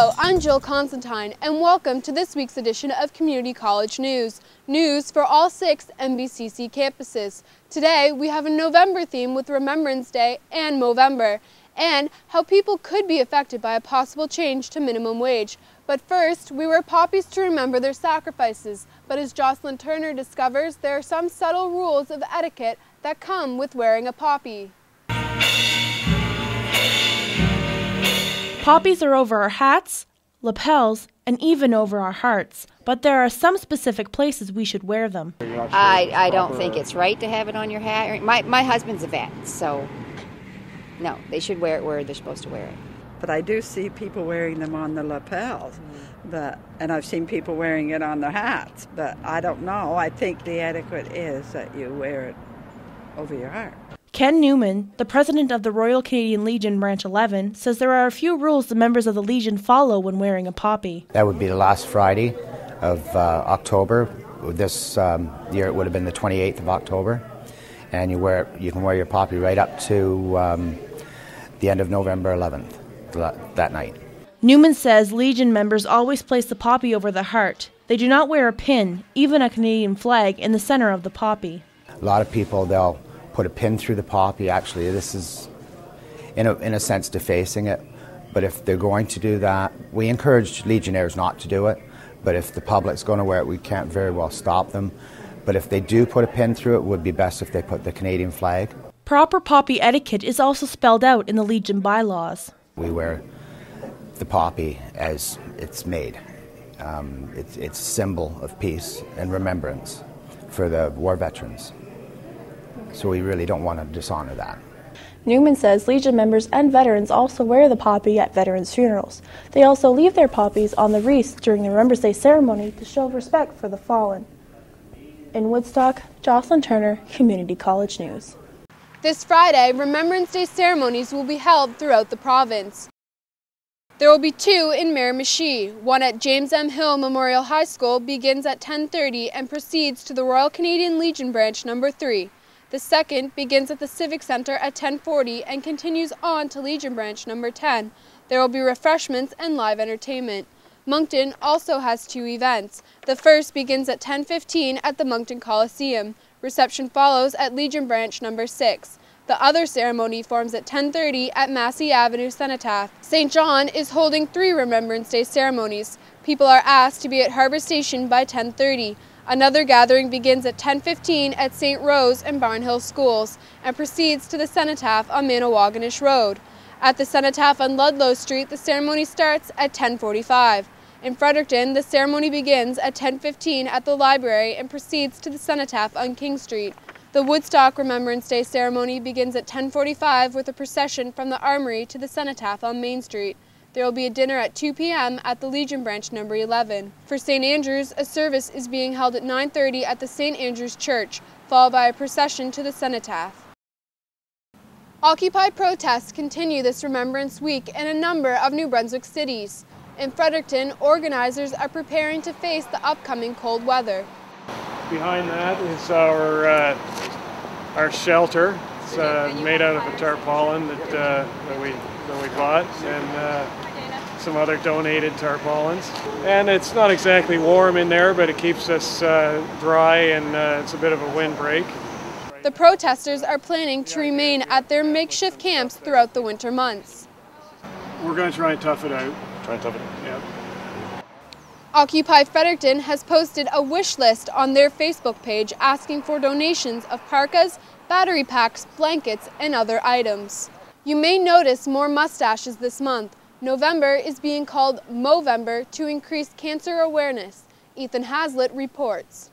Hello, I'm Jill Constantine, and welcome to this week's edition of Community College News. News for all six NBCC campuses. Today, we have a November theme with Remembrance Day and Movember, and how people could be affected by a possible change to minimum wage. But first, we wear poppies to remember their sacrifices. But as Jocelyn Turner discovers, there are some subtle rules of etiquette that come with wearing a poppy. Poppies are over our hats, lapels, and even over our hearts, but there are some specific places we should wear them. I, I don't think it's right to have it on your hat. My, my husband's a vet, so no, they should wear it where they're supposed to wear it. But I do see people wearing them on the lapels, but and I've seen people wearing it on their hats. But I don't know. I think the etiquette is that you wear it over your heart. Ken Newman, the president of the Royal Canadian Legion Branch 11, says there are a few rules the members of the Legion follow when wearing a poppy. That would be the last Friday of uh, October. This um, year it would have been the 28th of October. And you, wear, you can wear your poppy right up to um, the end of November 11th, that night. Newman says Legion members always place the poppy over the heart. They do not wear a pin, even a Canadian flag, in the center of the poppy. A lot of people, they'll put a pin through the poppy. Actually, this is, in a, in a sense, defacing it. But if they're going to do that, we encourage Legionnaires not to do it. But if the public's going to wear it, we can't very well stop them. But if they do put a pin through it, it would be best if they put the Canadian flag. Proper poppy etiquette is also spelled out in the Legion bylaws. We wear the poppy as it's made. Um, it's, it's a symbol of peace and remembrance for the war veterans. So we really don't want to dishonor that. Newman says Legion members and veterans also wear the poppy at veterans' funerals. They also leave their poppies on the wreaths during the Remembrance Day ceremony to show respect for the fallen. In Woodstock, Jocelyn Turner, Community College News. This Friday, Remembrance Day ceremonies will be held throughout the province. There will be two in Miramichi. One at James M. Hill Memorial High School begins at 10:30 and proceeds to the Royal Canadian Legion Branch number 3. The second begins at the Civic Center at 1040 and continues on to Legion Branch number 10. There will be refreshments and live entertainment. Moncton also has two events. The first begins at 10:15 at the Moncton Coliseum. Reception follows at Legion Branch number 6. The other ceremony forms at 10:30 at Massey Avenue Cenotaph. St. John is holding 3 Remembrance Day ceremonies. People are asked to be at Harbour Station by 10:30. Another gathering begins at 10:15 at St. Rose and Barnhill Schools and proceeds to the Cenotaph on Manawagonish Road. At the Cenotaph on Ludlow Street, the ceremony starts at 10:45. In Fredericton, the ceremony begins at 10:15 at the library and proceeds to the Cenotaph on King Street. The Woodstock Remembrance Day ceremony begins at 10:45 with a procession from the Armory to the Cenotaph on Main Street. There will be a dinner at 2 p.m. at the Legion Branch number 11. For St. Andrews, a service is being held at 9:30 at the St. Andrews Church, followed by a procession to the cenotaph. Occupy protests continue this Remembrance Week in a number of New Brunswick cities. In Fredericton, organizers are preparing to face the upcoming cold weather. Behind that is our uh, our shelter. It's uh, made out of a tarpaulin that, uh, that we that we bought, and uh, some other donated tarpaulins. And it's not exactly warm in there, but it keeps us uh, dry and uh, it's a bit of a windbreak. The protesters are planning to remain at their makeshift camps throughout the winter months. We're going to try and tough it out. Try and tough it out. Yeah. Occupy Fredericton has posted a wish list on their Facebook page asking for donations of parkas, battery packs, blankets, and other items. You may notice more mustaches this month. November is being called Movember to increase cancer awareness. Ethan Haslett reports.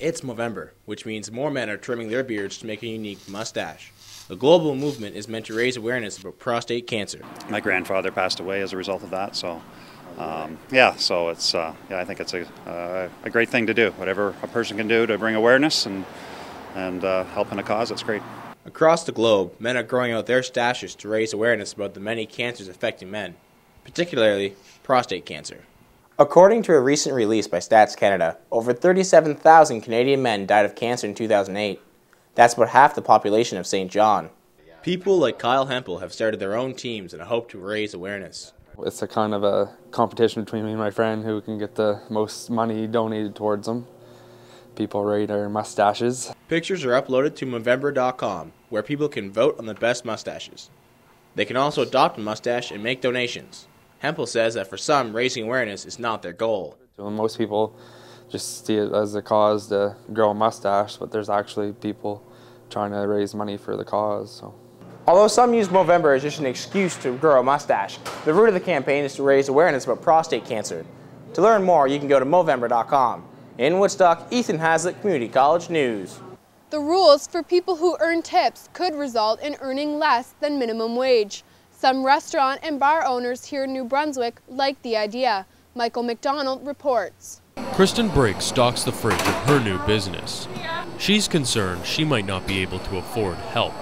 It's Movember, which means more men are trimming their beards to make a unique mustache. The global movement is meant to raise awareness about prostate cancer. My grandfather passed away as a result of that, so um, yeah, so it's uh, yeah, I think it's a, uh, a great thing to do. Whatever a person can do to bring awareness and and uh, help in a cause, that's great. Across the globe, men are growing out their stashes to raise awareness about the many cancers affecting men, particularly prostate cancer. According to a recent release by Stats Canada, over 37,000 Canadian men died of cancer in 2008. That's about half the population of St. John. People like Kyle Hempel have started their own teams in a hope to raise awareness. It's a kind of a competition between me and my friend who can get the most money donated towards them. People rate our mustaches. Pictures are uploaded to Movember.com, where people can vote on the best mustaches. They can also adopt a mustache and make donations. Hempel says that for some, raising awareness is not their goal. Most people just see it as a cause to grow a mustache, but there's actually people trying to raise money for the cause. So. Although some use Movember as just an excuse to grow a mustache, the root of the campaign is to raise awareness about prostate cancer. To learn more, you can go to Movember.com. In Woodstock, Ethan Haslett, Community College News. The rules for people who earn tips could result in earning less than minimum wage. Some restaurant and bar owners here in New Brunswick like the idea. Michael McDonald reports. Kristen Briggs stocks the fridge of her new business. She's concerned she might not be able to afford help.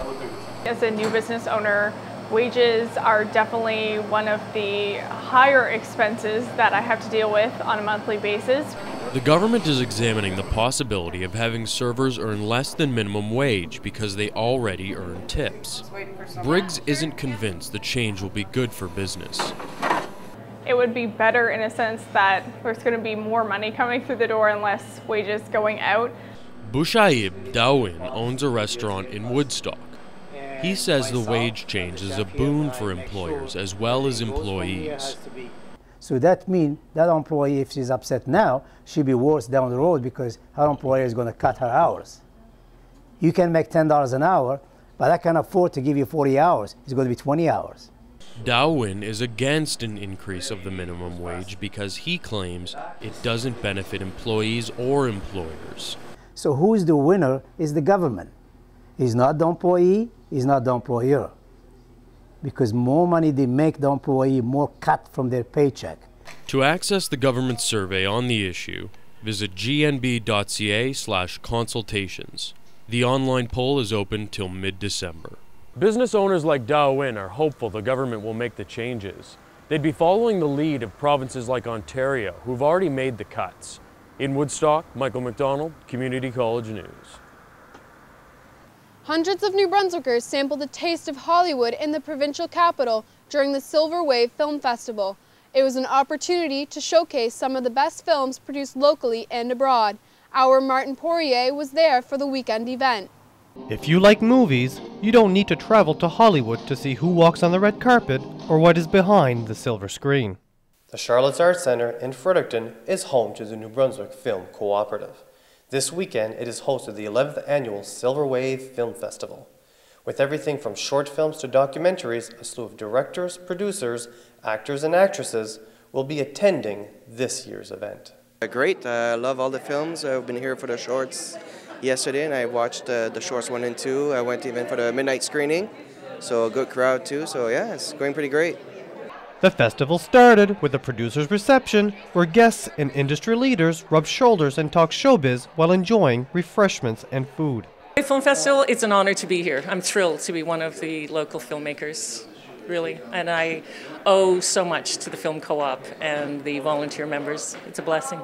As a new business owner, wages are definitely one of the higher expenses that I have to deal with on a monthly basis. The government is examining the possibility of having servers earn less than minimum wage because they already earn tips. Briggs isn't convinced the change will be good for business. It would be better in a sense that there's going to be more money coming through the door and less wages going out. Bushaib Dawin owns a restaurant in Woodstock. He says the wage change is a boon for employers as well as employees. So that means that employee, if she's upset now, she'll be worse down the road because her employer is going to cut her hours. You can make $10 an hour, but I can afford to give you 40 hours. It's going to be 20 hours. Dowin is against an increase of the minimum wage because he claims it doesn't benefit employees or employers. So who's the winner is the government. He's not the employee, he's not the employer. Because more money they make the employee, more cut from their paycheck. To access the government survey on the issue, visit gnb.ca slash consultations. The online poll is open till mid-December. Business owners like Darwin are hopeful the government will make the changes. They'd be following the lead of provinces like Ontario, who've already made the cuts. In Woodstock, Michael McDonald, Community College News. Hundreds of New Brunswickers sampled the taste of Hollywood in the provincial capital during the Silver Wave Film Festival. It was an opportunity to showcase some of the best films produced locally and abroad. Our Martin Poirier was there for the weekend event. If you like movies, you don't need to travel to Hollywood to see who walks on the red carpet or what is behind the silver screen. The Charlotte Street Arts Centre in Fredericton is home to the New Brunswick Film Cooperative. This weekend, it is hosted the 11th annual Silver Wave Film Festival. With everything from short films to documentaries, a slew of directors, producers, actors, and actresses will be attending this year's event. Great. I uh, love all the films. I've been here for the shorts yesterday, and I watched uh, the shorts one and two. I went even for the midnight screening, so a good crowd too. So yeah, it's going pretty great. The festival started with a producer's reception where guests and industry leaders rub shoulders and talk showbiz while enjoying refreshments and food. Film Festival, it's an honor to be here. I'm thrilled to be one of the local filmmakers, really. And I owe so much to the Film Co op and the volunteer members. It's a blessing.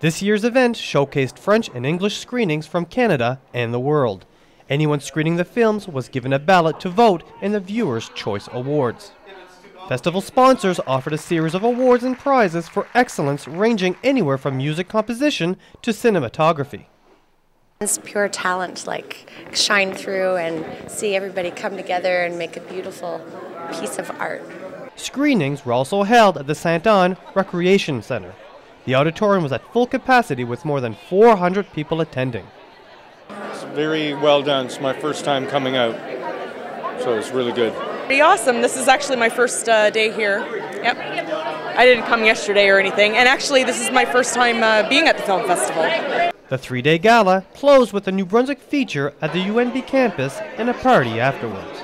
This year's event showcased French and English screenings from Canada and the world. Anyone screening the films was given a ballot to vote in the Viewers' Choice Awards. Festival sponsors offered a series of awards and prizes for excellence ranging anywhere from music composition to cinematography. It's pure talent, like shine through and see everybody come together and make a beautiful piece of art. Screenings were also held at the Saint Anne Recreation Center. The auditorium was at full capacity with more than 400 people attending. It's very well done. It's my first time coming out, so it's really good. Pretty awesome. This is actually my first uh, day here. Yep. I didn't come yesterday or anything, and actually, this is my first time uh, being at the film festival. The three day gala closed with a New Brunswick feature at the UNB campus and a party afterwards.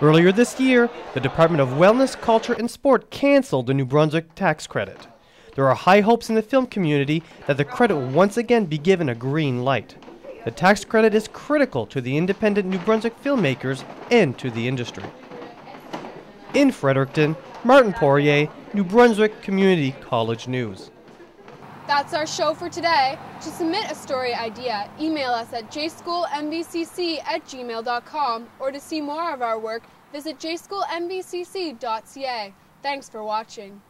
Earlier this year, the Department of Wellness, Culture, and Sport canceled the New Brunswick tax credit. There are high hopes in the film community that the credit will once again be given a green light. The tax credit is critical to the independent New Brunswick filmmakers and to the industry. In Fredericton, Martin Poirier, New Brunswick Community College News. That's our show for today. To submit a story idea, email us at jschoolnbcc at gmail.com or to see more of our work, visit jschoolnbcc.ca. Thanks for watching.